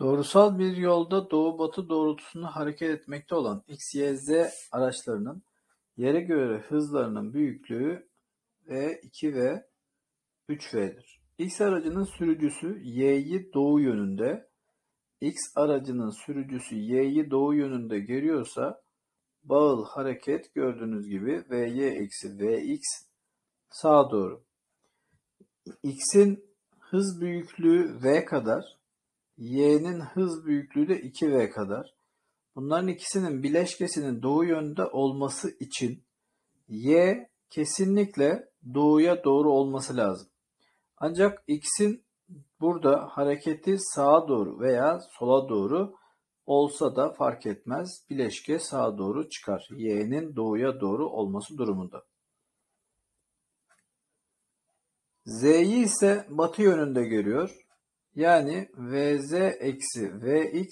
Doğrusal bir yolda doğu-batı doğrultusunda hareket etmekte olan X, Y, Z araçlarının yere göre hızlarının büyüklüğü v2 ve 3v'dir. X aracının sürücüsü Y'yi doğu yönünde, X aracının sürücüsü Y'yi doğu yönünde görüyorsa bağıl hareket gördüğünüz gibi Vy eksi Vx sağa doğru. X'in hız büyüklüğü V kadar, y'nin hız büyüklüğü de 2v kadar. Bunların ikisinin bileşkesinin doğu yönde olması için y kesinlikle doğuya doğru olması lazım. Ancak x'in burada hareketi sağa doğru veya sola doğru olsa da fark etmez. Bileşke sağa doğru çıkar. y'nin doğuya doğru olması durumunda. Z'yi ise batı yönünde görüyor. Yani Vz eksi Vx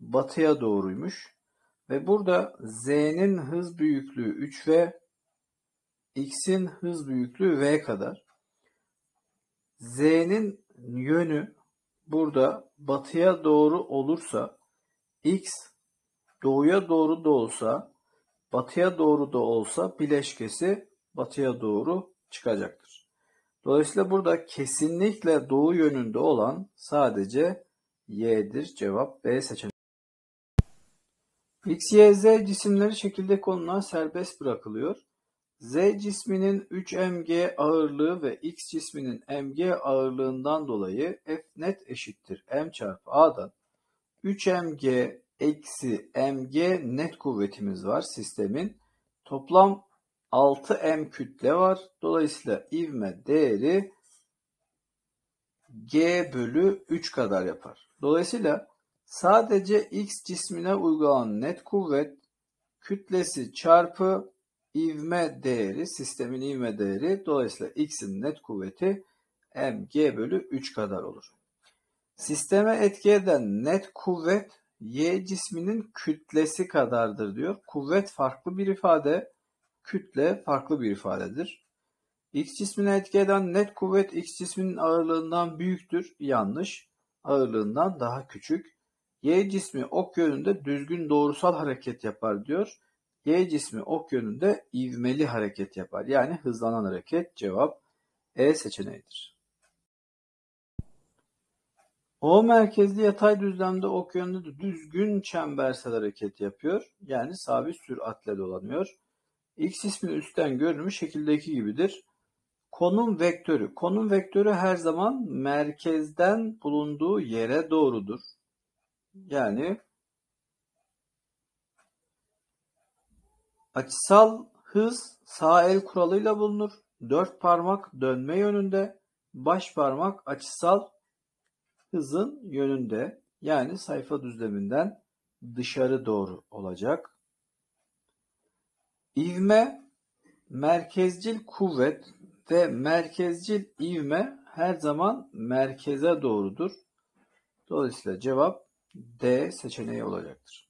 batıya doğruymuş. Ve burada Z'nin hız büyüklüğü 3V, X'in hız büyüklüğü V kadar. Z'nin yönü burada batıya doğru olursa X doğuya doğru da olsa batıya doğru da olsa bileşkesi batıya doğru çıkacaktır. Dolayısıyla burada kesinlikle doğu yönünde olan sadece Y'dir. Cevap B seçeneği. X, Y, Z cisimleri şekilde konulan serbest bırakılıyor. Z cisminin 3 mg ağırlığı ve X cisminin mg ağırlığından dolayı F net eşittir m çarpı A'dan 3 mg eksi mg net kuvvetimiz var sistemin. Toplam 6m kütle var. Dolayısıyla ivme değeri g bölü 3 kadar yapar. Dolayısıyla sadece x cismine uygulanan net kuvvet kütlesi çarpı ivme değeri, sistemin ivme değeri dolayısıyla x'in net kuvveti mg bölü 3 kadar olur. Sisteme etki eden net kuvvet y cisminin kütlesi kadardır diyor. Kuvvet farklı bir ifade kütle farklı bir ifadedir. X cismine etki eden net kuvvet X cisminin ağırlığından büyüktür. Yanlış. Ağırlığından daha küçük. Y cismi ok yönünde düzgün doğrusal hareket yapar diyor. Y cismi ok yönünde ivmeli hareket yapar. Yani hızlanan hareket cevap E seçeneğidir. O merkezli yatay düzlemde ok yönünde düzgün çembersel hareket yapıyor. Yani sabit süratle dolanıyor. X isminin üstten görünümü şekildeki gibidir. Konum vektörü. Konum vektörü her zaman merkezden bulunduğu yere doğrudur. Yani açısal hız sağ el kuralıyla bulunur. Dört parmak dönme yönünde, baş parmak açısal hızın yönünde. Yani sayfa düzleminden dışarı doğru olacak. İvme, merkezcil kuvvet ve merkezcil ivme her zaman merkeze doğrudur. Dolayısıyla cevap D seçeneği olacaktır.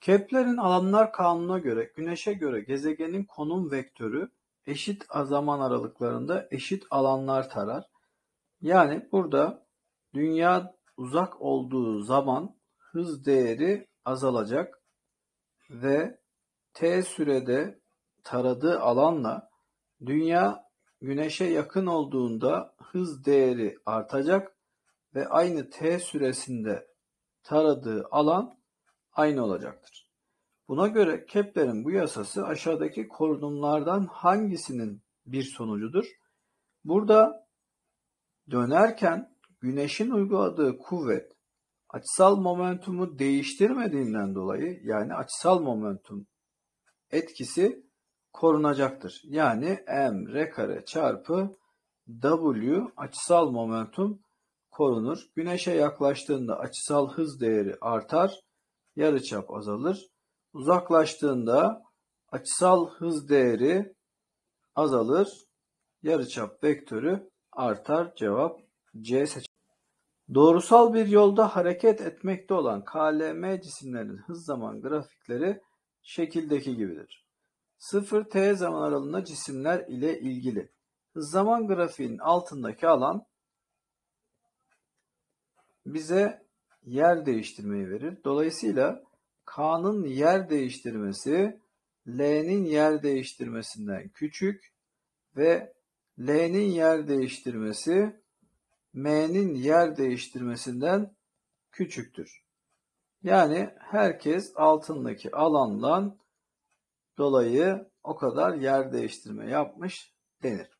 Kepler'in alanlar kanununa göre Güneş'e göre gezegenin konum vektörü eşit zaman aralıklarında eşit alanlar tarar. Yani burada dünya uzak olduğu zaman hız değeri azalacak ve t sürede taradığı alanla dünya güneşe yakın olduğunda hız değeri artacak ve aynı t süresinde taradığı alan aynı olacaktır. Buna göre Kepler'in bu yasası aşağıdaki korunumlardan hangisinin bir sonucudur? Burada dönerken güneşin uyguladığı kuvvet açısal momentumu değiştirmediğinden dolayı yani açısal momentum etkisi korunacaktır. Yani m r kare çarpı w açısal momentum korunur. Güneşe yaklaştığında açısal hız değeri artar, yarıçap azalır. Uzaklaştığında açısal hız değeri azalır, yarıçap vektörü artar. Cevap C seçeneği. Doğrusal bir yolda hareket etmekte olan KLM cisimlerin hız zaman grafikleri şekildeki gibidir. 0-t zaman aralığında cisimler ile ilgili. Zaman grafiğinin altındaki alan bize yer değiştirmeyi verir. Dolayısıyla K'nın yer değiştirmesi L'nin yer değiştirmesinden küçük ve L'nin yer değiştirmesi M'nin yer değiştirmesinden küçüktür. Yani herkes altındaki alandan dolayı o kadar yer değiştirme yapmış denir.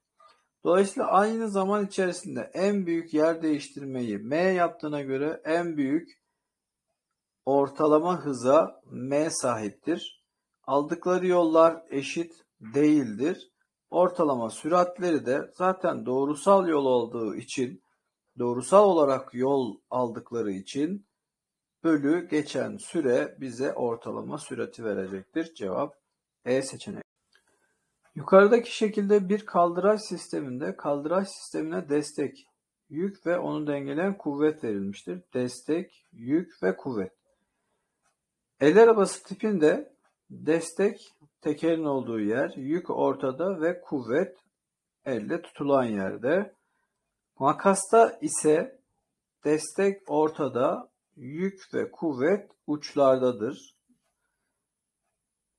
Dolayısıyla aynı zaman içerisinde en büyük yer değiştirmeyi M yaptığına göre en büyük ortalama hıza M sahiptir. Aldıkları yollar eşit değildir. Ortalama süratleri de zaten doğrusal yol olduğu için, doğrusal olarak yol aldıkları için bölü geçen süre bize ortalama sürati verecektir. Cevap E seçeneği. Yukarıdaki şekilde bir kaldıraç sisteminde kaldıraç sistemine destek, yük ve onu dengeleyen kuvvet verilmiştir. Destek, yük ve kuvvet. El arabası tipinde destek tekerin olduğu yer, yük ortada ve kuvvet elle tutulan yerde. Makasta ise destek ortada, yük ve kuvvet uçlardadır.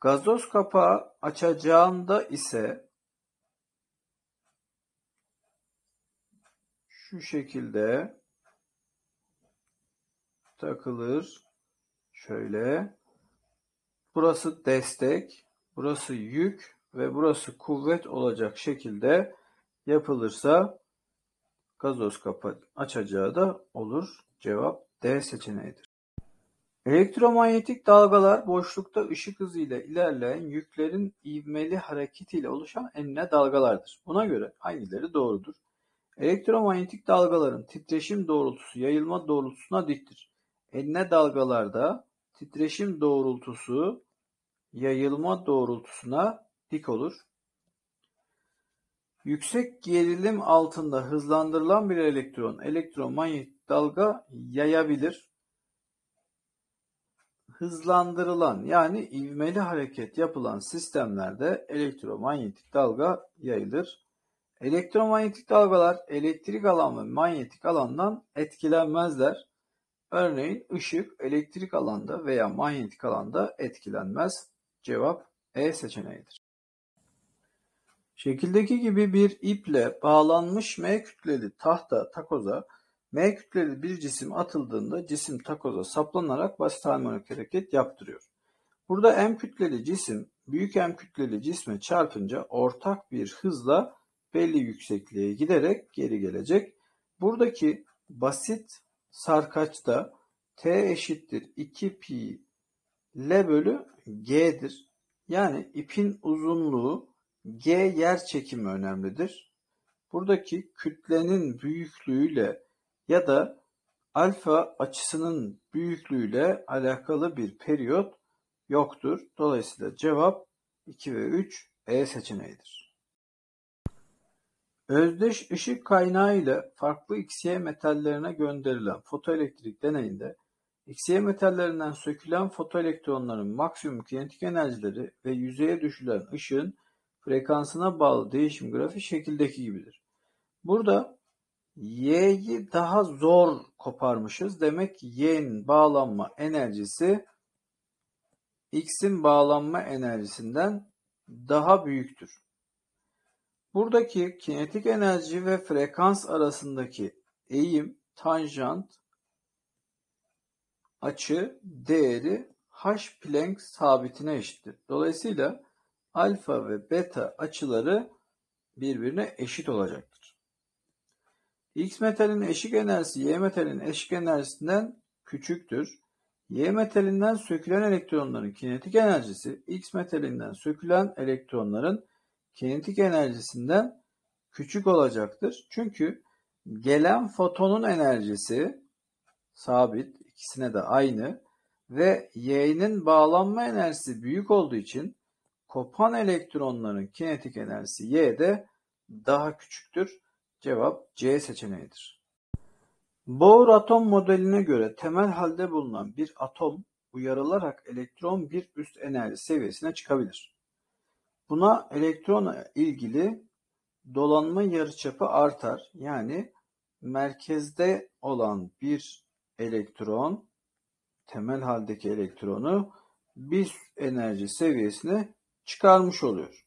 Gazoz kapağı açacağında ise şu şekilde takılır. Şöyle. Burası destek, burası yük ve burası kuvvet olacak şekilde yapılırsa gazoz kapağı açacağı da olur. Cevap D seçeneğidir. Elektromanyetik dalgalar boşlukta ışık hızıyla ilerleyen yüklerin ivmeli hareketiyle oluşan enine dalgalardır. Buna göre hangileri doğrudur? Elektromanyetik dalgaların titreşim doğrultusu yayılma doğrultusuna diktir. Enine dalgalarda titreşim doğrultusu yayılma doğrultusuna dik olur. Yüksek gerilim altında hızlandırılan bir elektron elektromanyetik dalga yayabilir hızlandırılan yani ivmeli hareket yapılan sistemlerde elektromanyetik dalga yayılır. Elektromanyetik dalgalar elektrik alan ve manyetik alandan etkilenmezler. Örneğin ışık elektrik alanda veya manyetik alanda etkilenmez. Cevap E seçeneğidir. Şekildeki gibi bir iple bağlanmış M kütleli tahta takoza M kütleli bir cisim atıldığında cisim takoza saplanarak basit harmonik hareket yaptırıyor. Burada M kütleli cisim büyük M kütleli cisme çarpınca ortak bir hızla belli yüksekliğe giderek geri gelecek. Buradaki basit sarkaçta T eşittir 2 pi L bölü G'dir. Yani ipin uzunluğu G yer çekimi önemlidir. Buradaki kütlenin büyüklüğüyle ya da alfa açısının büyüklüğüyle alakalı bir periyot yoktur. Dolayısıyla cevap 2 ve 3 E seçeneğidir. Özdeş ışık kaynağı ile farklı XY metallerine gönderilen fotoelektrik deneyinde XY metallerinden sökülen fotoelektronların maksimum kinetik enerjileri ve yüzeye düşülen ışığın frekansına bağlı değişim grafiği şekildeki gibidir. Burada Y'yi daha zor koparmışız. Demek ki Y'nin bağlanma enerjisi X'in bağlanma enerjisinden daha büyüktür. Buradaki kinetik enerji ve frekans arasındaki eğim tanjant açı değeri h Planck sabitine eşittir. Dolayısıyla alfa ve beta açıları birbirine eşit olacaktır. X metalin eşik enerjisi Y metalin eşik enerjisinden küçüktür. Y metalinden sökülen elektronların kinetik enerjisi X metalinden sökülen elektronların kinetik enerjisinden küçük olacaktır. Çünkü gelen fotonun enerjisi sabit, ikisine de aynı ve Y'nin bağlanma enerjisi büyük olduğu için kopan elektronların kinetik enerjisi Y'de daha küçüktür. Cevap C seçeneğidir. Bohr atom modeline göre temel halde bulunan bir atom uyarılarak elektron bir üst enerji seviyesine çıkabilir. Buna elektrona ilgili dolanma yarıçapı artar. Yani merkezde olan bir elektron temel haldeki elektronu bir enerji seviyesine çıkarmış oluyor.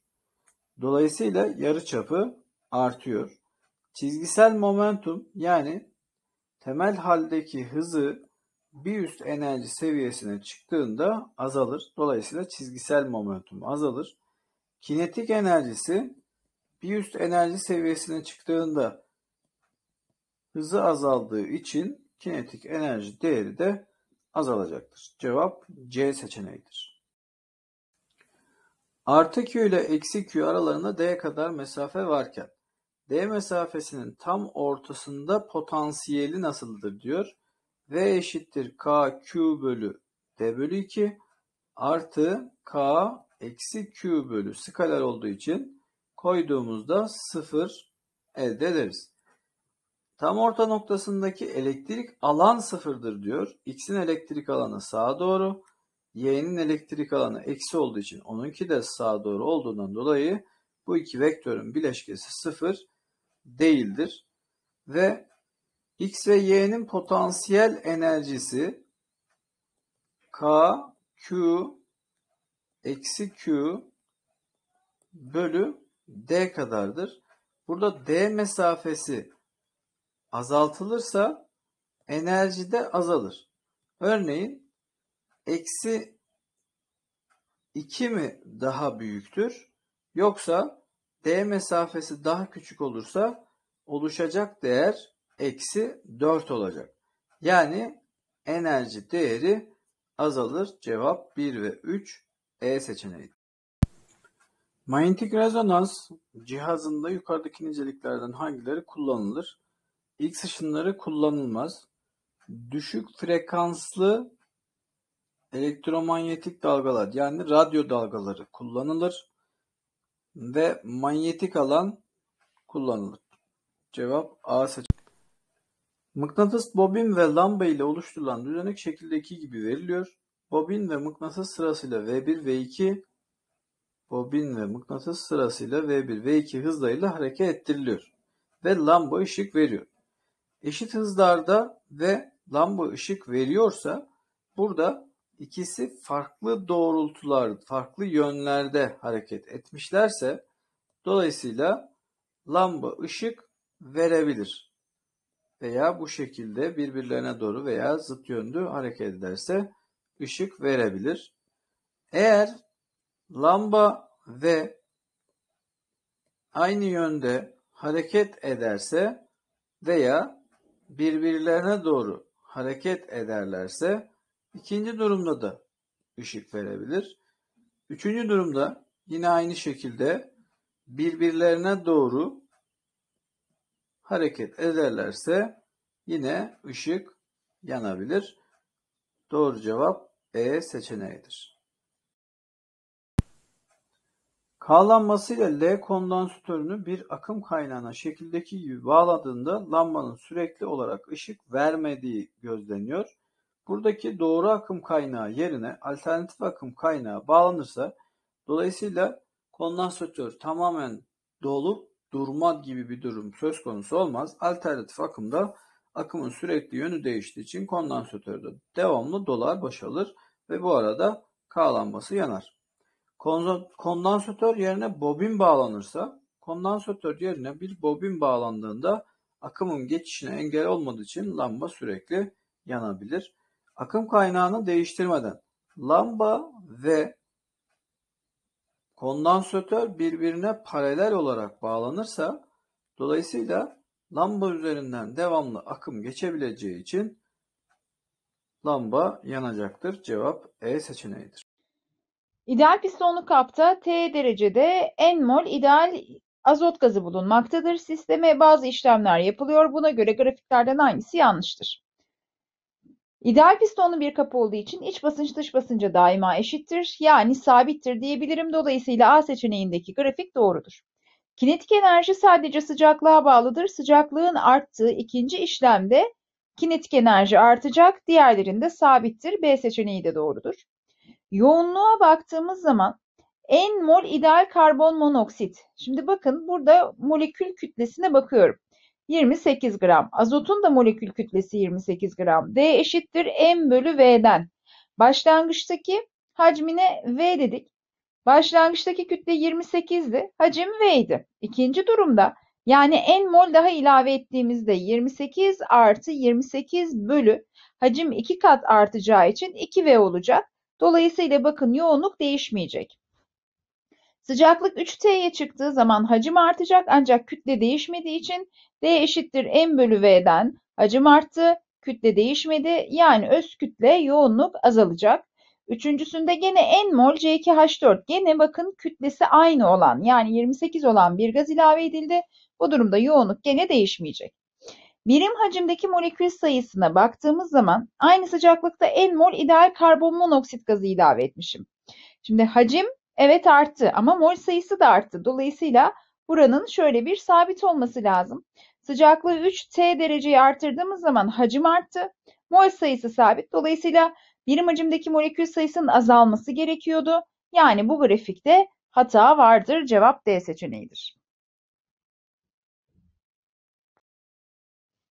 Dolayısıyla yarıçapı artıyor. Çizgisel momentum yani temel haldeki hızı bir üst enerji seviyesine çıktığında azalır. Dolayısıyla çizgisel momentum azalır. Kinetik enerjisi bir üst enerji seviyesine çıktığında hızı azaldığı için kinetik enerji değeri de azalacaktır. Cevap C seçeneğidir. Artı Q ile eksi Q aralarında D kadar mesafe varken D mesafesinin tam ortasında potansiyeli nasıldır diyor. V eşittir K Q bölü D bölü 2 artı K eksi Q bölü skaler olduğu için koyduğumuzda 0 elde ederiz. Tam orta noktasındaki elektrik alan sıfırdır diyor. X'in elektrik alanı sağa doğru. Y'nin elektrik alanı eksi olduğu için onunki de sağa doğru olduğundan dolayı bu iki vektörün bileşkesi sıfır değildir. Ve X ve Y'nin potansiyel enerjisi K, Q, eksi Q bölü D kadardır. Burada D mesafesi azaltılırsa enerji de azalır. Örneğin eksi 2 mi daha büyüktür yoksa D mesafesi daha küçük olursa oluşacak değer eksi 4 olacak. Yani enerji değeri azalır. Cevap 1 ve 3 E seçeneği. Manyetik rezonans cihazında yukarıdaki niceliklerden hangileri kullanılır? X ışınları kullanılmaz. Düşük frekanslı elektromanyetik dalgalar yani radyo dalgaları kullanılır ve manyetik alan kullanılır. Cevap A seçeneği. Mıknatıs bobin ve lamba ile oluşturulan düzenek şekildeki gibi veriliyor. Bobin ve mıknatıs sırasıyla V1, V2, bobin ve mıknatıs sırasıyla V1, V2 hızlarıyla hareket ettiriliyor. Ve lamba ışık veriyor eşit hızlarda ve lamba ışık veriyorsa burada ikisi farklı doğrultular, farklı yönlerde hareket etmişlerse dolayısıyla lamba ışık verebilir. Veya bu şekilde birbirlerine doğru veya zıt yönlü hareket ederse ışık verebilir. Eğer lamba ve aynı yönde hareket ederse veya birbirlerine doğru hareket ederlerse ikinci durumda da ışık verebilir. Üçüncü durumda yine aynı şekilde birbirlerine doğru hareket ederlerse yine ışık yanabilir. Doğru cevap E seçeneğidir. K'lanmasıyla L kondansatörünü bir akım kaynağına şekildeki gibi bağladığında lambanın sürekli olarak ışık vermediği gözleniyor. Buradaki doğru akım kaynağı yerine alternatif akım kaynağı bağlanırsa dolayısıyla kondansatör tamamen dolup durma gibi bir durum söz konusu olmaz. Alternatif akımda akımın sürekli yönü değiştiği için kondansatörde devamlı dolar boşalır ve bu arada K lambası yanar. Kondansatör yerine bobin bağlanırsa kondansatör yerine bir bobin bağlandığında akımın geçişine engel olmadığı için lamba sürekli yanabilir. Akım kaynağını değiştirmeden lamba ve kondansatör birbirine paralel olarak bağlanırsa dolayısıyla lamba üzerinden devamlı akım geçebileceği için lamba yanacaktır. Cevap E seçeneğidir. İdeal pistonlu kapta T derecede N mol ideal azot gazı bulunmaktadır. Sisteme bazı işlemler yapılıyor. Buna göre grafiklerden hangisi yanlıştır? İdeal pistonlu bir kapı olduğu için iç basınç dış basınca daima eşittir. Yani sabittir diyebilirim. Dolayısıyla A seçeneğindeki grafik doğrudur. Kinetik enerji sadece sıcaklığa bağlıdır. Sıcaklığın arttığı ikinci işlemde kinetik enerji artacak. Diğerlerinde sabittir. B seçeneği de doğrudur. Yoğunluğa baktığımız zaman N mol ideal karbon monoksit. Şimdi bakın burada molekül kütlesine bakıyorum. 28 gram. Azotun da molekül kütlesi 28 gram. D eşittir M bölü V'den. Başlangıçtaki hacmine V dedik. Başlangıçtaki kütle 28'di. Hacim V'ydi. İkinci durumda yani n mol daha ilave ettiğimizde 28 artı 28 bölü hacim 2 kat artacağı için 2V olacak. Dolayısıyla bakın yoğunluk değişmeyecek. Sıcaklık 3T'ye çıktığı zaman hacim artacak ancak kütle değişmediği için D eşittir M bölü V'den hacim arttı, kütle değişmedi yani öz kütle yoğunluk azalacak. Üçüncüsünde gene N mol C2H4 gene bakın kütlesi aynı olan yani 28 olan bir gaz ilave edildi. Bu durumda yoğunluk gene değişmeyecek. Birim hacimdeki molekül sayısına baktığımız zaman aynı sıcaklıkta N mol ideal karbon monoksit gazı ilave etmişim. Şimdi hacim evet arttı ama mol sayısı da arttı. Dolayısıyla buranın şöyle bir sabit olması lazım. Sıcaklığı 3 T dereceyi arttırdığımız zaman hacim arttı. Mol sayısı sabit. Dolayısıyla birim hacimdeki molekül sayısının azalması gerekiyordu. Yani bu grafikte hata vardır. Cevap D seçeneğidir.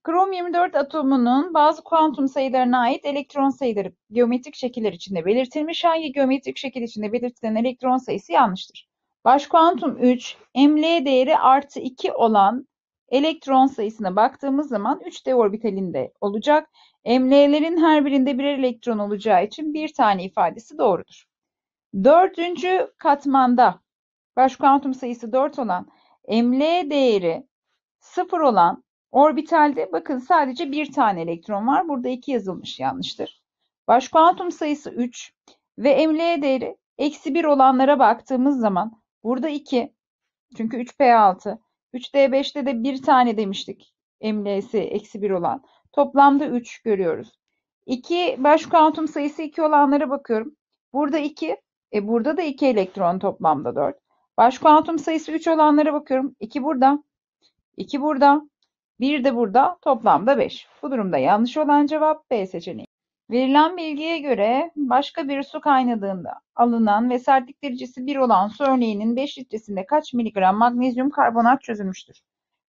Krom 24 atomunun bazı kuantum sayılarına ait elektron sayıları geometrik şekiller içinde belirtilmiş. Hangi geometrik şekil içinde belirtilen elektron sayısı yanlıştır? Baş kuantum 3, ML değeri artı 2 olan elektron sayısına baktığımız zaman 3D orbitalinde olacak. ML'lerin her birinde birer elektron olacağı için bir tane ifadesi doğrudur. Dördüncü katmanda baş kuantum sayısı 4 olan ML değeri 0 olan orbitalde bakın sadece bir tane elektron var. Burada 2 yazılmış yanlıştır. Baş kuantum sayısı 3 ve ML değeri eksi 1 olanlara baktığımız zaman burada 2 çünkü 3P6 3D5'te de bir tane demiştik. ML'si eksi 1 olan. Toplamda 3 görüyoruz. 2 baş kuantum sayısı 2 olanlara bakıyorum. Burada 2. E burada da 2 elektron toplamda 4. Baş kuantum sayısı 3 olanlara bakıyorum. 2 burada. 2 burada. 1 de burada. Toplamda 5. Bu durumda yanlış olan cevap B seçeneği. Verilen bilgiye göre başka bir su kaynadığında alınan ve sertlik derecesi 1 olan su örneğinin 5 litresinde kaç miligram magnezyum karbonat çözülmüştür?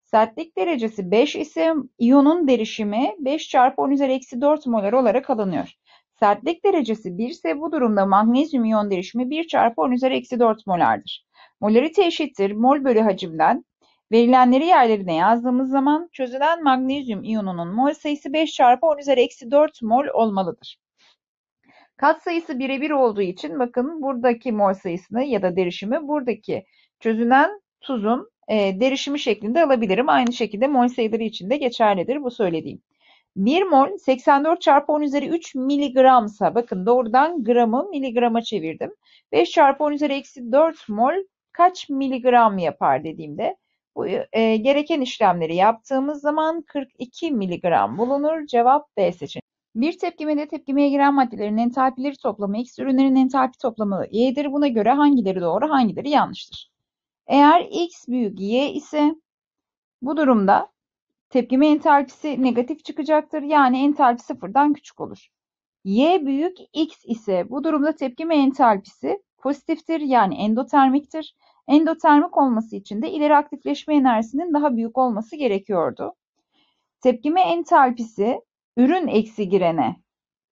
Sertlik derecesi 5 ise iyonun derişimi 5 çarpı 10 üzeri eksi 4 molar olarak alınıyor. Sertlik derecesi 1 ise bu durumda magnezyum iyon derişimi 1 çarpı 10 üzeri eksi 4 molardır. Molarite eşittir mol bölü hacimden. Verilenleri yerlerine yazdığımız zaman çözülen magnezyum iyonunun mol sayısı 5 çarpı 10 üzeri eksi 4 mol olmalıdır. Kat sayısı birebir olduğu için bakın buradaki mol sayısını ya da derişimi buradaki çözülen tuzun e, derişimi şeklinde alabilirim. Aynı şekilde mol sayıları için de geçerlidir bu söylediğim. 1 mol 84 çarpı 10 üzeri 3 miligramsa bakın doğrudan gramı miligrama çevirdim. 5 çarpı 10 üzeri eksi 4 mol kaç miligram yapar dediğimde bu e, gereken işlemleri yaptığımız zaman 42 miligram bulunur. Cevap B seçeneği. Bir tepkimede tepkimeye giren maddelerin entalpileri toplamı X ürünlerin entalpi toplamı Y'dir. Buna göre hangileri doğru hangileri yanlıştır? Eğer X büyük Y ise bu durumda tepkime entalpisi negatif çıkacaktır. Yani entalpi sıfırdan küçük olur. Y büyük X ise bu durumda tepkime entalpisi pozitiftir yani endotermiktir. Endotermik olması için de ileri aktifleşme enerjisinin daha büyük olması gerekiyordu. Tepkime entalpisi ürün eksi girene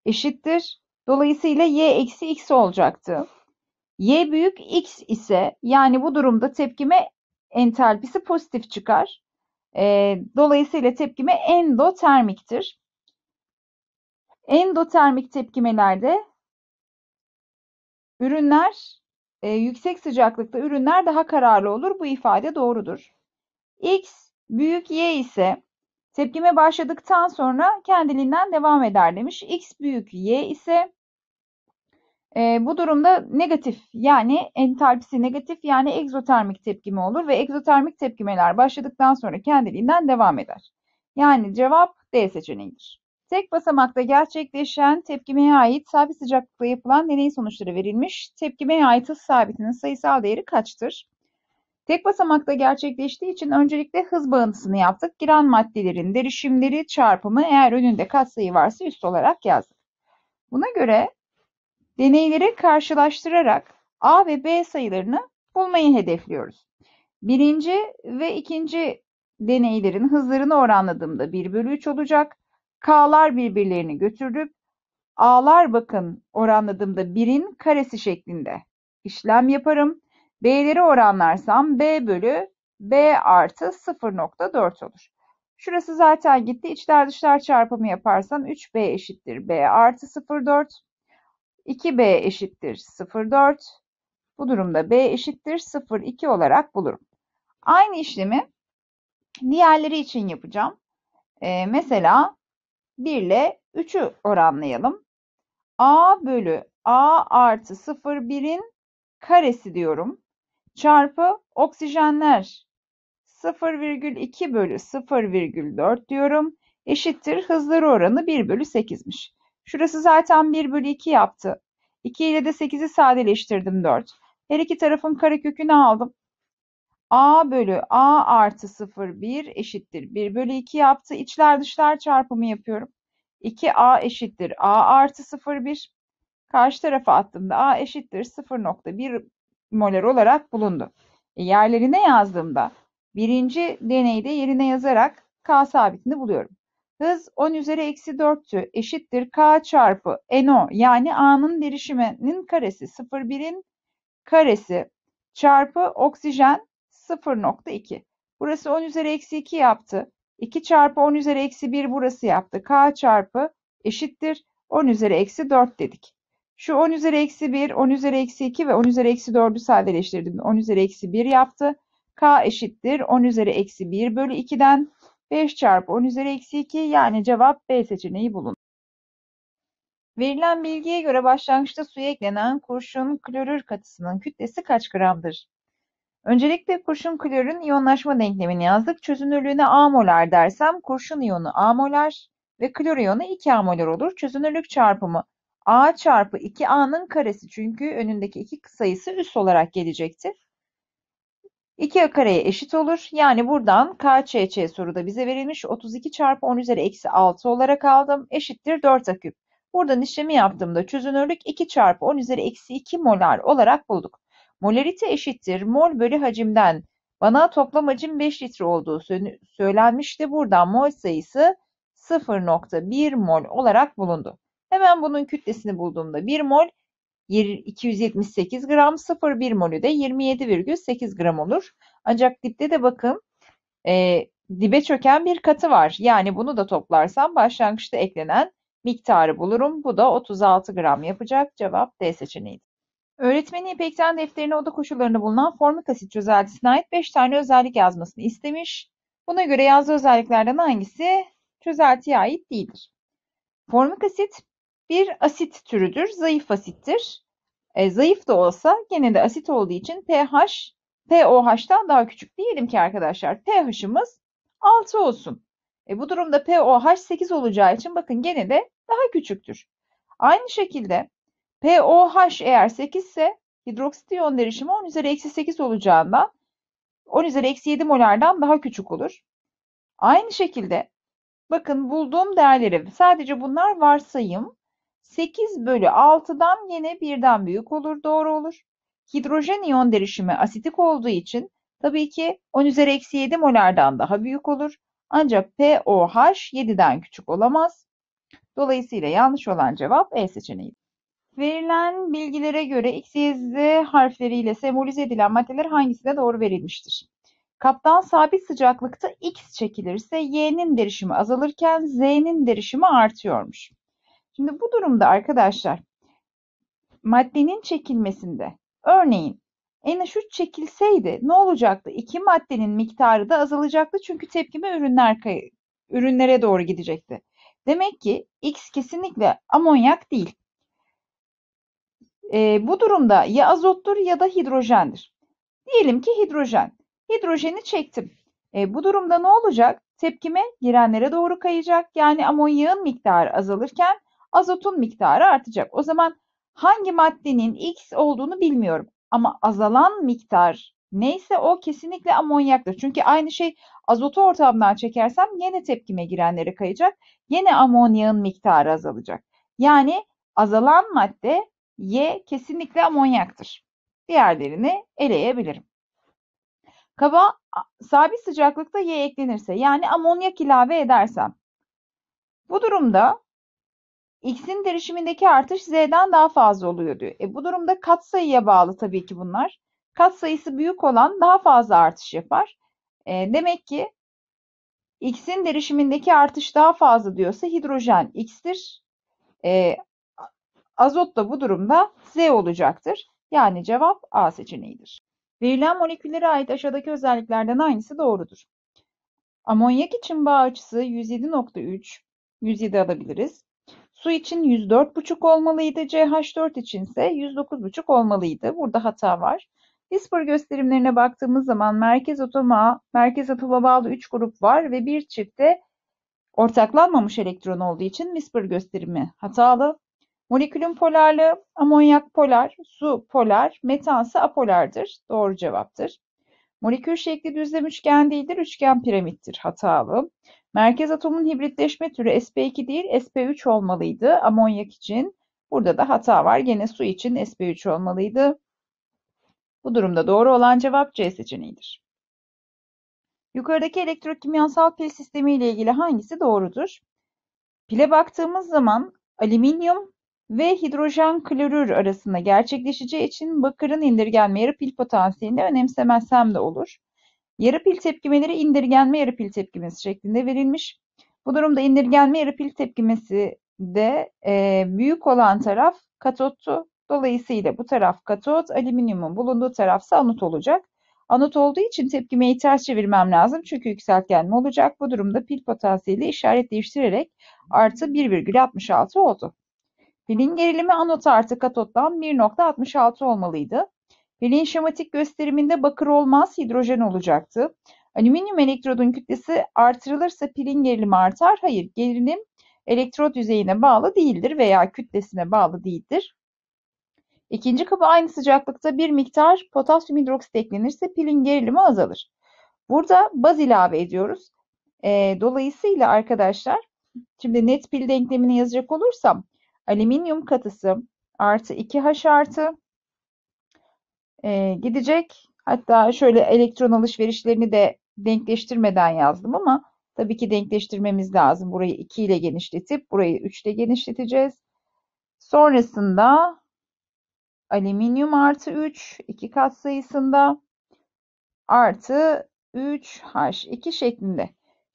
eşittir. Dolayısıyla y eksi x olacaktı. y büyük x ise yani bu durumda tepkime entalpisi pozitif çıkar. E, dolayısıyla tepkime endotermiktir. Endotermik tepkimelerde ürünler e, yüksek sıcaklıkta ürünler daha kararlı olur. Bu ifade doğrudur. X büyük Y ise tepkime başladıktan sonra kendiliğinden devam eder demiş. X büyük Y ise e, bu durumda negatif yani entalpisi negatif yani egzotermik tepkime olur ve egzotermik tepkimeler başladıktan sonra kendiliğinden devam eder. Yani cevap D seçeneğidir. Tek basamakta gerçekleşen tepkimeye ait sabit sıcaklıkta yapılan deney sonuçları verilmiş. Tepkimeye ait hız sabitinin sayısal değeri kaçtır? Tek basamakta gerçekleştiği için öncelikle hız bağıntısını yaptık. Giren maddelerin derişimleri çarpımı eğer önünde katsayı varsa üst olarak yazdık. Buna göre deneyleri karşılaştırarak A ve B sayılarını bulmayı hedefliyoruz. Birinci ve ikinci deneylerin hızlarını oranladığımda 1 bölü 3 olacak. K'lar birbirlerini götürüp A'lar bakın oranladığımda 1'in karesi şeklinde işlem yaparım. B'leri oranlarsam B bölü B artı 0.4 olur. Şurası zaten gitti. İçler dışlar çarpımı yaparsam 3B eşittir B artı 0.4. 2B eşittir 0.4. Bu durumda B eşittir 0.2 olarak bulurum. Aynı işlemi diğerleri için yapacağım. Ee, mesela 1 ile 3'ü oranlayalım. A bölü A artı 0,1'in karesi diyorum. Çarpı oksijenler 0,2 bölü 0,4 diyorum. Eşittir hızları oranı 1 bölü 8'miş. Şurası zaten 1 bölü 2 yaptı. 2 ile de 8'i sadeleştirdim 4. Her iki tarafın karekökünü aldım. A bölü A artı 0,1 eşittir 1 bölü 2 yaptı. İçler dışlar çarpımı yapıyorum. 2A eşittir A artı 0,1. Karşı tarafa attığımda A eşittir 0,1 molar olarak bulundu. E, yerlerine yazdığımda birinci deneyde yerine yazarak K sabitini buluyorum. Hız 10 üzeri eksi 4'tü. Eşittir K çarpı NO yani A'nın derişiminin karesi 0,1'in karesi çarpı oksijen 0,2. Burası 10 üzeri eksi 2 yaptı. 2 çarpı 10 üzeri eksi 1 burası yaptı. K çarpı eşittir 10 üzeri eksi 4 dedik. Şu 10 üzeri eksi 1, 10 üzeri eksi 2 ve 10 üzeri eksi 4'ü sadeleştirdim. 10 üzeri eksi 1 yaptı. K eşittir 10 üzeri eksi 1 bölü 2'den 5 çarpı 10 üzeri eksi 2 yani cevap B seçeneği bulun. Verilen bilgiye göre başlangıçta suya eklenen kurşun klorür katısının kütlesi kaç gramdır? Öncelikle kurşun klorün iyonlaşma denklemini yazdık. Çözünürlüğüne A molar dersem kurşun iyonu A molar ve klor iyonu 2 A molar olur. Çözünürlük çarpımı A çarpı 2A'nın karesi çünkü önündeki iki sayısı üst olarak gelecektir. 2A kareye eşit olur. Yani buradan KÇÇ soruda bize verilmiş 32 çarpı 10 üzeri eksi 6 olarak aldım. Eşittir 4 A küp. Buradan işlemi yaptığımda çözünürlük 2 çarpı 10 üzeri eksi 2 molar olarak bulduk. Molarite eşittir mol bölü hacimden. Bana toplam hacim 5 litre olduğu söylenmişti. Buradan mol sayısı 0.1 mol olarak bulundu. Hemen bunun kütlesini bulduğumda 1 mol 278 gram 0,1 molü de 27,8 gram olur. Ancak dipte de bakın e, dibe çöken bir katı var. Yani bunu da toplarsam başlangıçta eklenen miktarı bulurum. Bu da 36 gram yapacak. Cevap D seçeneği. Öğretmeni İpek'ten defterine oda koşullarında bulunan formik asit çözeltisine ait 5 tane özellik yazmasını istemiş. Buna göre yazdığı özelliklerden hangisi çözeltiye ait değildir? Formik asit bir asit türüdür, zayıf asittir. E, zayıf da olsa gene de asit olduğu için pH pOH'tan daha küçük. Diyelim ki arkadaşlar pH'ımız 6 olsun. E, bu durumda pOH 8 olacağı için bakın gene de daha küçüktür. Aynı şekilde pOH eğer 8 ise hidroksit iyon derişimi 10 üzeri eksi 8 olacağından 10 üzeri eksi 7 molardan daha küçük olur. Aynı şekilde bakın bulduğum değerleri sadece bunlar varsayım. 8 bölü 6'dan yine birden büyük olur, doğru olur. Hidrojen iyon derişimi asitik olduğu için tabii ki 10 üzeri eksi 7 molardan daha büyük olur. Ancak pOH 7'den küçük olamaz. Dolayısıyla yanlış olan cevap E seçeneği. Verilen bilgilere göre X, Y, Z harfleriyle sembolize edilen maddeler hangisine doğru verilmiştir? Kaptan sabit sıcaklıkta X çekilirse Y'nin derişimi azalırken Z'nin derişimi artıyormuş. Şimdi bu durumda arkadaşlar maddenin çekilmesinde örneğin NH3 çekilseydi ne olacaktı? İki maddenin miktarı da azalacaktı çünkü tepkime ürünler ürünlere doğru gidecekti. Demek ki X kesinlikle amonyak değil. E, bu durumda ya azottur ya da hidrojendir. Diyelim ki hidrojen. Hidrojeni çektim. E, bu durumda ne olacak? Tepkime girenlere doğru kayacak. Yani amonyağın miktarı azalırken azotun miktarı artacak. O zaman hangi maddenin X olduğunu bilmiyorum. Ama azalan miktar neyse o kesinlikle amonyaktır. Çünkü aynı şey azotu ortamdan çekersem yine tepkime girenlere kayacak. Yine amonyağın miktarı azalacak. Yani azalan madde Y kesinlikle amonyaktır. Diğerlerini eleyebilirim. Kaba sabit sıcaklıkta Y eklenirse yani amonyak ilave edersem bu durumda X'in derişimindeki artış Z'den daha fazla oluyor diyor. E bu durumda katsayıya bağlı tabii ki bunlar. Katsayısı büyük olan daha fazla artış yapar. E, demek ki X'in derişimindeki artış daha fazla diyorsa hidrojen X'tir. E, azot da bu durumda Z olacaktır. Yani cevap A seçeneğidir. Verilen moleküllere ait aşağıdaki özelliklerden hangisi doğrudur? Amonyak için bağ açısı 107.3, 107 alabiliriz. Su için 104,5 olmalıydı. CH4 için ise 109,5 olmalıydı. Burada hata var. Whisper gösterimlerine baktığımız zaman merkez atoma, merkez atoma bağlı 3 grup var ve bir çifte ortaklanmamış elektron olduğu için Whisper gösterimi hatalı. Molekülün polarlığı amonyak polar, su polar, metansa apolardır. Doğru cevaptır. Molekül şekli düzlem üçgen değildir, üçgen piramittir. Hatalı. Merkez atomun hibritleşme türü sp2 değil sp3 olmalıydı amonyak için. Burada da hata var. Gene su için sp3 olmalıydı. Bu durumda doğru olan cevap C seçeneğidir. Yukarıdaki elektrokimyasal pil sistemi ile ilgili hangisi doğrudur? Pile baktığımız zaman alüminyum ve hidrojen klorür arasında gerçekleşeceği için bakırın indirgenme yarı pil potansiyelini önemsemezsem de olur. Yarı pil tepkimeleri indirgenme yarı pil tepkimesi şeklinde verilmiş. Bu durumda indirgenme yarı pil tepkimesi de e, büyük olan taraf katottu. Dolayısıyla bu taraf katot, alüminyumun bulunduğu tarafsa anot olacak. Anot olduğu için tepkimeyi ters çevirmem lazım çünkü yükseltgenme olacak. Bu durumda pil potansiyeli işaret değiştirerek artı 1,66 oldu. Pilin gerilimi anot artı katottan 1.66 olmalıydı. Pilin şematik gösteriminde bakır olmaz, hidrojen olacaktı. Alüminyum elektrodun kütlesi artırılırsa pilin gerilimi artar. Hayır, gerilim elektrot yüzeyine bağlı değildir veya kütlesine bağlı değildir. İkinci kaba aynı sıcaklıkta bir miktar potasyum hidroksit eklenirse pilin gerilimi azalır. Burada baz ilave ediyoruz. E, dolayısıyla arkadaşlar şimdi net pil denklemini yazacak olursam alüminyum katısı artı 2H artı e, gidecek. Hatta şöyle elektron alışverişlerini de denkleştirmeden yazdım ama tabii ki denkleştirmemiz lazım. Burayı 2 ile genişletip burayı 3 ile genişleteceğiz. Sonrasında alüminyum artı 3 iki kat sayısında artı 3H2 şeklinde.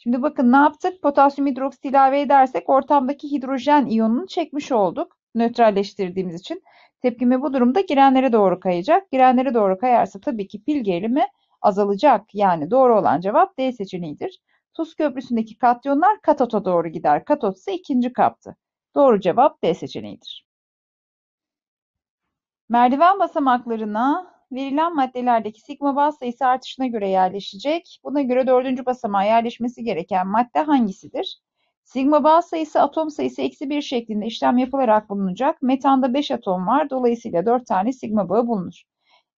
Şimdi bakın ne yaptık? Potasyum hidroksit ilave edersek ortamdaki hidrojen iyonunu çekmiş olduk. Nötralleştirdiğimiz için. Tepkime bu durumda girenlere doğru kayacak. Girenlere doğru kayarsa tabii ki pil gerilimi azalacak. Yani doğru olan cevap D seçeneğidir. Tuz köprüsündeki katyonlar katota doğru gider. Katot ise ikinci kaptı. Doğru cevap D seçeneğidir. Merdiven basamaklarına verilen maddelerdeki sigma baz sayısı artışına göre yerleşecek. Buna göre dördüncü basamağa yerleşmesi gereken madde hangisidir? Sigma baz sayısı atom sayısı eksi bir şeklinde işlem yapılarak bulunacak. Metanda 5 atom var. Dolayısıyla 4 tane sigma bağı bulunur.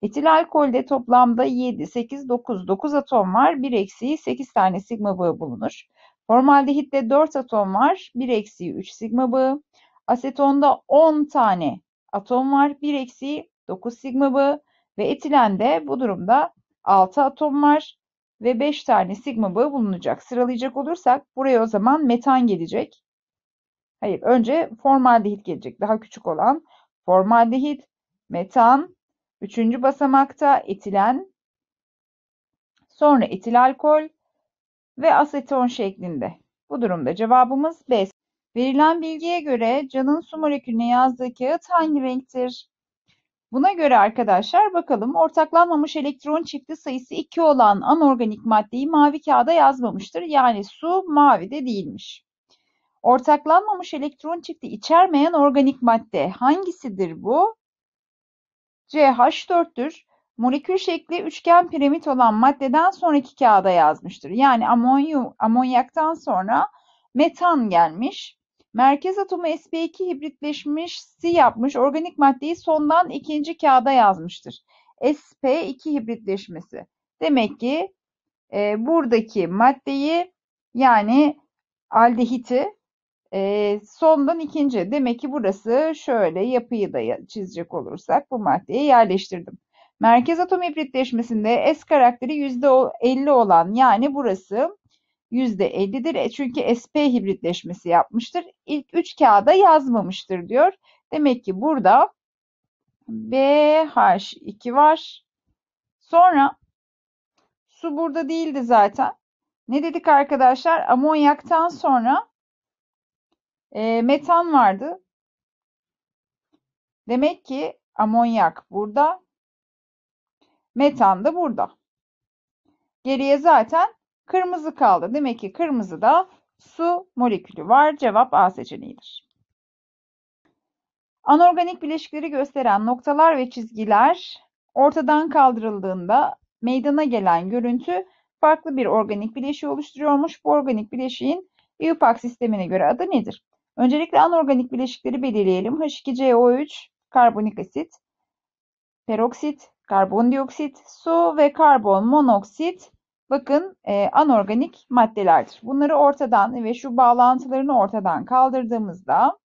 Etil alkolde toplamda 7, 8, 9, 9 atom var. 1 eksiği 8 tane sigma bağı bulunur. Formaldehitte 4 atom var. 1 eksiği 3 sigma bağı. Asetonda 10 tane atom var. 1 eksiği 9 sigma bağı. Ve etilende bu durumda 6 atom var ve 5 tane sigma bağı bulunacak. Sıralayacak olursak buraya o zaman metan gelecek. Hayır, önce formaldehit gelecek. Daha küçük olan formaldehit, metan, üçüncü basamakta etilen, sonra etil alkol ve aseton şeklinde. Bu durumda cevabımız B. Verilen bilgiye göre canın su molekülüne yazdığı kağıt hangi renktir? Buna göre arkadaşlar bakalım ortaklanmamış elektron çifti sayısı 2 olan anorganik maddeyi mavi kağıda yazmamıştır. Yani su mavi de değilmiş. Ortaklanmamış elektron çifti içermeyen organik madde hangisidir bu? CH4'tür. Molekül şekli üçgen piramit olan maddeden sonraki kağıda yazmıştır. Yani amonyum, amonyaktan sonra metan gelmiş. Merkez atomu sp2 hibritleşmişsi yapmış organik maddeyi sondan ikinci kağıda yazmıştır. sp2 hibritleşmesi. Demek ki e, buradaki maddeyi yani aldehiti e, sondan ikinci. Demek ki burası şöyle yapıyı da çizecek olursak bu maddeyi yerleştirdim. Merkez atom hibritleşmesinde S karakteri %50 olan yani burası %50'dir. E çünkü SP hibritleşmesi yapmıştır. İlk 3 kağıda yazmamıştır diyor. Demek ki burada BH2 var. Sonra su burada değildi zaten. Ne dedik arkadaşlar? Amonyaktan sonra e, metan vardı. Demek ki amonyak burada. Metan da burada. Geriye zaten kırmızı kaldı. Demek ki kırmızıda su molekülü var. Cevap A seçeneğidir. Anorganik bileşikleri gösteren noktalar ve çizgiler ortadan kaldırıldığında meydana gelen görüntü farklı bir organik bileşiği oluşturuyormuş. Bu organik bileşiğin IUPAC sistemine göre adı nedir? Öncelikle anorganik bileşikleri belirleyelim. H2CO3, karbonik asit, peroksit, karbondioksit, su ve karbon monoksit bakın e, anorganik maddelerdir. Bunları ortadan ve şu bağlantılarını ortadan kaldırdığımızda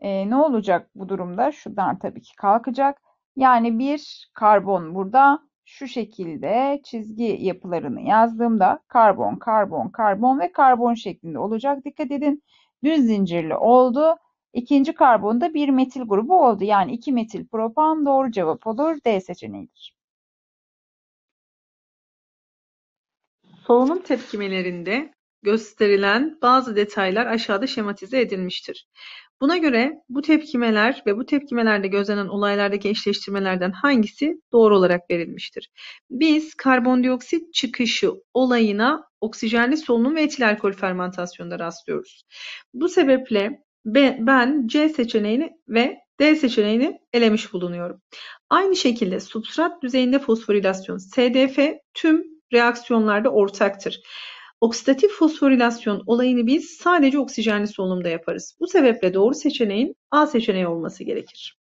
e, ne olacak bu durumda? Şunlar tabii ki kalkacak. Yani bir karbon burada şu şekilde çizgi yapılarını yazdığımda karbon, karbon, karbon ve karbon şeklinde olacak. Dikkat edin düz zincirli oldu. İkinci karbonda bir metil grubu oldu. Yani 2 metil propan doğru cevap olur. D seçeneğidir. Solunum tepkimelerinde gösterilen bazı detaylar aşağıda şematize edilmiştir. Buna göre bu tepkimeler ve bu tepkimelerde gözlenen olaylardaki eşleştirmelerden hangisi doğru olarak verilmiştir? Biz karbondioksit çıkışı olayına oksijenli solunum ve etil alkol fermentasyonunda rastlıyoruz. Bu sebeple ben C seçeneğini ve D seçeneğini elemiş bulunuyorum. Aynı şekilde substrat düzeyinde fosforilasyon SDF tüm reaksiyonlarda ortaktır. Oksidatif fosforilasyon olayını biz sadece oksijenli solunumda yaparız. Bu sebeple doğru seçeneğin A seçeneği olması gerekir.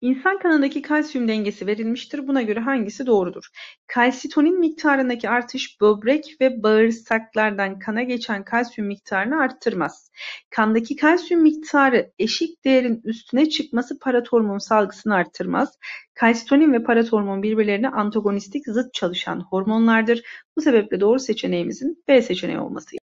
İnsan kanındaki kalsiyum dengesi verilmiştir. Buna göre hangisi doğrudur? Kalsitonin miktarındaki artış böbrek ve bağırsaklardan kana geçen kalsiyum miktarını arttırmaz. Kandaki kalsiyum miktarı eşik değerin üstüne çıkması paratormon salgısını arttırmaz. Kalsitonin ve paratormon birbirlerine antagonistik zıt çalışan hormonlardır. Bu sebeple doğru seçeneğimizin B seçeneği olması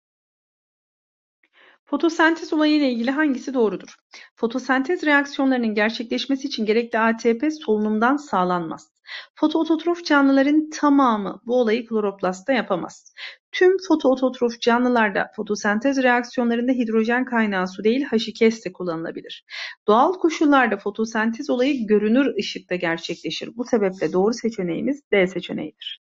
Fotosentez olayıyla ilgili hangisi doğrudur? Fotosentez reaksiyonlarının gerçekleşmesi için gerekli ATP solunumdan sağlanmaz. Fotoototrof canlıların tamamı bu olayı kloroplastta yapamaz. Tüm fotoototrof canlılarda fotosentez reaksiyonlarında hidrojen kaynağı su değil H2S de kullanılabilir. Doğal koşullarda fotosentez olayı görünür ışıkta gerçekleşir. Bu sebeple doğru seçeneğimiz D seçeneğidir.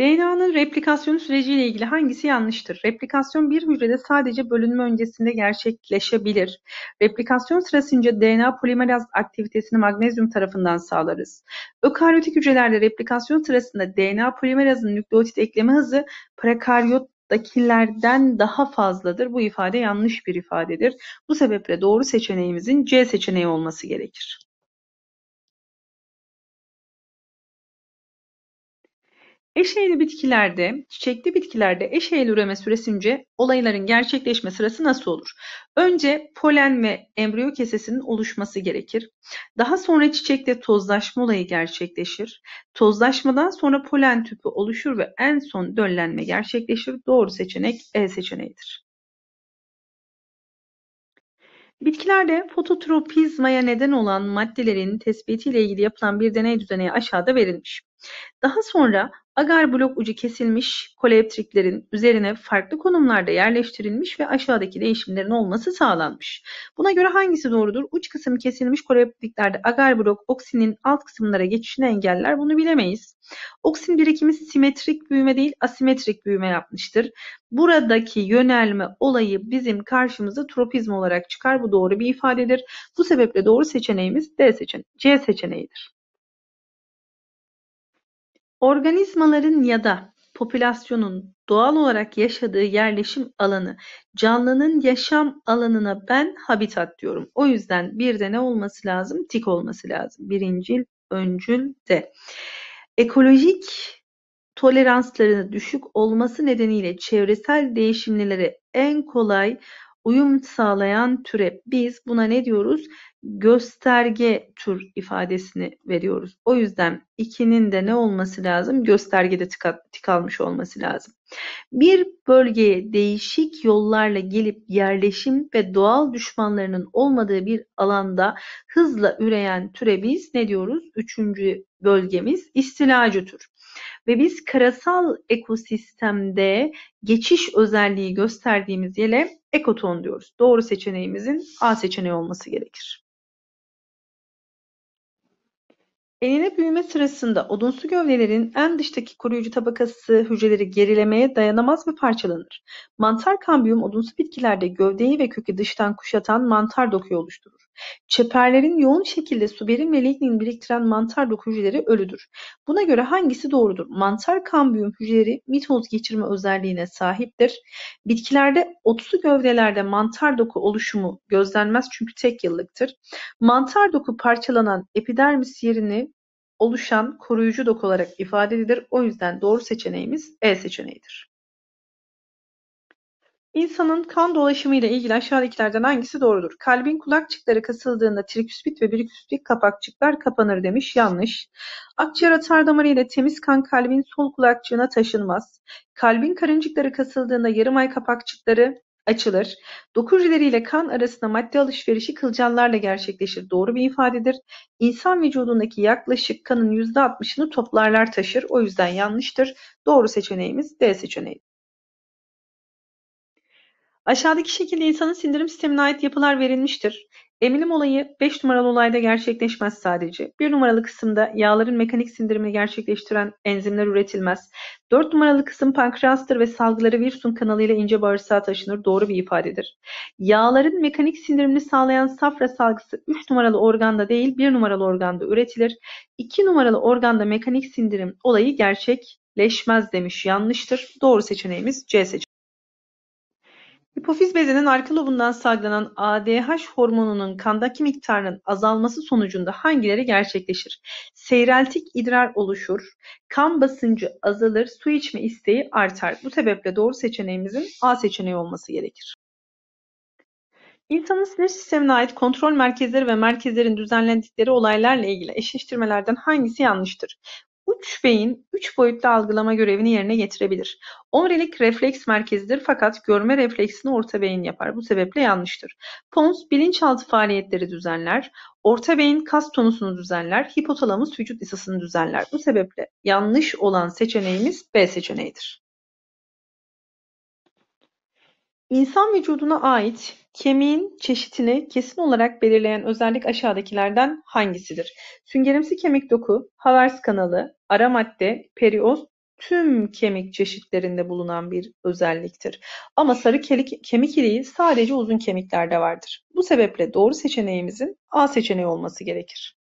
DNA'nın replikasyonu süreciyle ilgili hangisi yanlıştır? Replikasyon bir hücrede sadece bölünme öncesinde gerçekleşebilir. Replikasyon sırasında DNA polimeraz aktivitesini magnezyum tarafından sağlarız. Ökaryotik hücrelerde replikasyon sırasında DNA polimerazın nükleotit ekleme hızı prekaryotdakilerden daha fazladır. Bu ifade yanlış bir ifadedir. Bu sebeple doğru seçeneğimizin C seçeneği olması gerekir. Eşeğli bitkilerde, çiçekli bitkilerde eşeğli üreme süresince olayların gerçekleşme sırası nasıl olur? Önce polen ve embriyo kesesinin oluşması gerekir. Daha sonra çiçekte tozlaşma olayı gerçekleşir. Tozlaşmadan sonra polen tüpü oluşur ve en son döllenme gerçekleşir. Doğru seçenek E seçeneğidir. Bitkilerde fototropizmaya neden olan maddelerin tespitiyle ilgili yapılan bir deney düzeneği aşağıda verilmiş. Daha sonra agar blok ucu kesilmiş koleoptriklerin üzerine farklı konumlarda yerleştirilmiş ve aşağıdaki değişimlerin olması sağlanmış. Buna göre hangisi doğrudur? Uç kısım kesilmiş koleoptriklerde agar blok oksinin alt kısımlara geçişini engeller. Bunu bilemeyiz. Oksin birikimi simetrik büyüme değil asimetrik büyüme yapmıştır. Buradaki yönelme olayı bizim karşımıza tropizm olarak çıkar. Bu doğru bir ifadedir. Bu sebeple doğru seçeneğimiz D seçeneği, C seçeneğidir. Organizmaların ya da popülasyonun doğal olarak yaşadığı yerleşim alanı, canlının yaşam alanına ben habitat diyorum. O yüzden bir de ne olması lazım? Tik olması lazım. Birincil, öncül de. Ekolojik toleransları düşük olması nedeniyle çevresel değişimleri en kolay uyum sağlayan türe biz buna ne diyoruz? Gösterge tür ifadesini veriyoruz. O yüzden 2'nin de ne olması lazım? Göstergede tıka, tıkalmış olması lazım. Bir bölgeye değişik yollarla gelip yerleşim ve doğal düşmanlarının olmadığı bir alanda hızla üreyen türe biz ne diyoruz? Üçüncü bölgemiz istilacı tür. Ve biz karasal ekosistemde geçiş özelliği gösterdiğimiz yere ekoton diyoruz. Doğru seçeneğimizin A seçeneği olması gerekir. Enine büyüme sırasında odunsu gövdelerin en dıştaki koruyucu tabakası hücreleri gerilemeye dayanamaz ve parçalanır. Mantar kambiyum odunsu bitkilerde gövdeyi ve kökü dıştan kuşatan mantar dokuyu oluşturur. Çeperlerin yoğun şekilde suberin ve lignin biriktiren mantar doku hücreleri ölüdür. Buna göre hangisi doğrudur? Mantar kambiyum hücreleri mitoz geçirme özelliğine sahiptir. Bitkilerde otsu gövdelerde mantar doku oluşumu gözlenmez çünkü tek yıllıktır. Mantar doku parçalanan epidermis yerini oluşan koruyucu doku olarak ifade edilir. O yüzden doğru seçeneğimiz E seçeneğidir. İnsanın kan dolaşımı ile ilgili aşağıdakilerden hangisi doğrudur? Kalbin kulakçıkları kasıldığında triküspit ve briküspit kapakçıklar kapanır demiş. Yanlış. Akciğer atar damarı ile temiz kan kalbin sol kulakçığına taşınmaz. Kalbin karıncıkları kasıldığında yarım ay kapakçıkları açılır. Doku hücreleriyle kan arasında madde alışverişi kılcallarla gerçekleşir. Doğru bir ifadedir. İnsan vücudundaki yaklaşık kanın %60'ını toplarlar taşır. O yüzden yanlıştır. Doğru seçeneğimiz D seçeneği. Aşağıdaki şekilde insanın sindirim sistemine ait yapılar verilmiştir. Emilim olayı 5 numaralı olayda gerçekleşmez sadece. 1 numaralı kısımda yağların mekanik sindirimini gerçekleştiren enzimler üretilmez. 4 numaralı kısım pankreastır ve salgıları Wilson kanalıyla ince bağırsağa taşınır. Doğru bir ifadedir. Yağların mekanik sindirimini sağlayan safra salgısı 3 numaralı organda değil 1 numaralı organda üretilir. 2 numaralı organda mekanik sindirim olayı gerçekleşmez demiş. Yanlıştır. Doğru seçeneğimiz C seçeneği. Hipofiz bezinin arka lobundan salgılanan ADH hormonunun kandaki miktarının azalması sonucunda hangileri gerçekleşir? Seyreltik idrar oluşur, kan basıncı azalır, su içme isteği artar. Bu sebeple doğru seçeneğimizin A seçeneği olması gerekir. İnsanın sinir sistemine ait kontrol merkezleri ve merkezlerin düzenlendikleri olaylarla ilgili eşleştirmelerden hangisi yanlıştır? Uç beyin üç boyutlu algılama görevini yerine getirebilir. Omurilik refleks merkezidir fakat görme refleksini orta beyin yapar. Bu sebeple yanlıştır. Pons bilinçaltı faaliyetleri düzenler. Orta beyin kas tonusunu düzenler. Hipotalamus vücut ısısını düzenler. Bu sebeple yanlış olan seçeneğimiz B seçeneğidir. İnsan vücuduna ait kemiğin çeşitini kesin olarak belirleyen özellik aşağıdakilerden hangisidir? Süngerimsi kemik doku, Havers kanalı, ara madde, perioz tüm kemik çeşitlerinde bulunan bir özelliktir. Ama sarı kemik iliği sadece uzun kemiklerde vardır. Bu sebeple doğru seçeneğimizin A seçeneği olması gerekir.